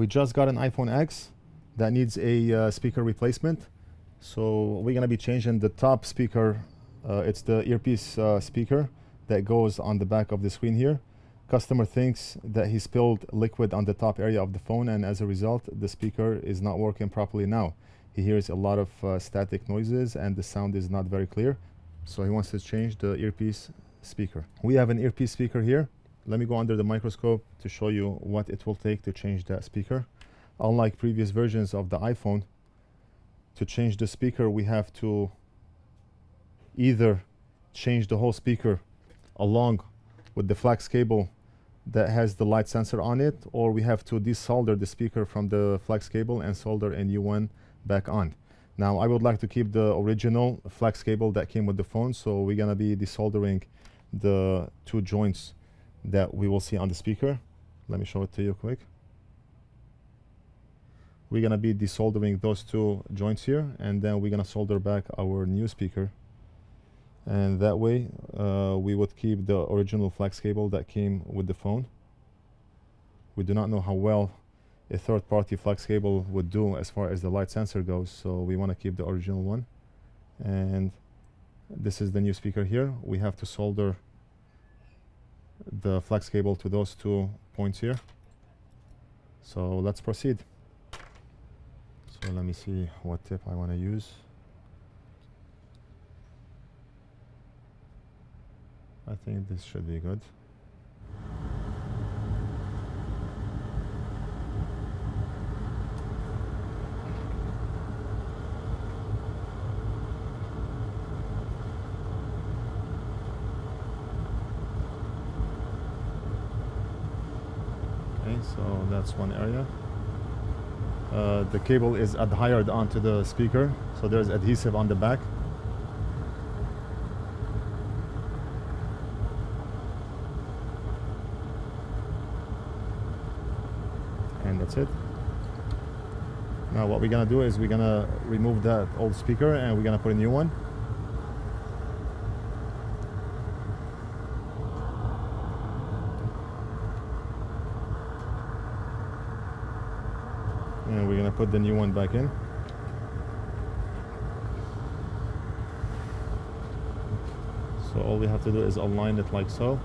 We just got an iPhone X that needs a uh, speaker replacement. So we're gonna be changing the top speaker. Uh, it's the earpiece uh, speaker that goes on the back of the screen here. Customer thinks that he spilled liquid on the top area of the phone and as a result the speaker is not working properly now. He hears a lot of uh, static noises and the sound is not very clear. So he wants to change the earpiece speaker. We have an earpiece speaker here. Let me go under the microscope to show you what it will take to change that speaker. Unlike previous versions of the iPhone, to change the speaker we have to either change the whole speaker along with the flex cable that has the light sensor on it or we have to desolder the speaker from the flex cable and solder a new one back on. Now I would like to keep the original flex cable that came with the phone so we're gonna be desoldering the two joints that we will see on the speaker. Let me show it to you quick. We're gonna be desoldering those two joints here and then we're gonna solder back our new speaker and that way uh, we would keep the original flex cable that came with the phone. We do not know how well a third-party flex cable would do as far as the light sensor goes so we want to keep the original one and this is the new speaker here we have to solder the flex cable to those two points here. So let's proceed. So let me see what tip I want to use. I think this should be good so that's one area. Uh, the cable is adhered onto the speaker so there's adhesive on the back. And that's it. Now what we're gonna do is we're gonna remove that old speaker and we're gonna put a new one and we're gonna put the new one back in. So all we have to do is align it like so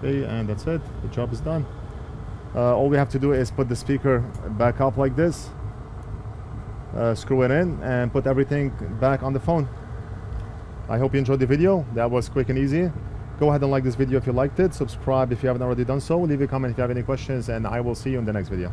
okay and that's it. The job is done. Uh, all we have to do is put the speaker back up like this uh, screw it in and put everything back on the phone. I hope you enjoyed the video. That was quick and easy. Go ahead and like this video if you liked it. Subscribe if you haven't already done so. Leave a comment if you have any questions and I will see you in the next video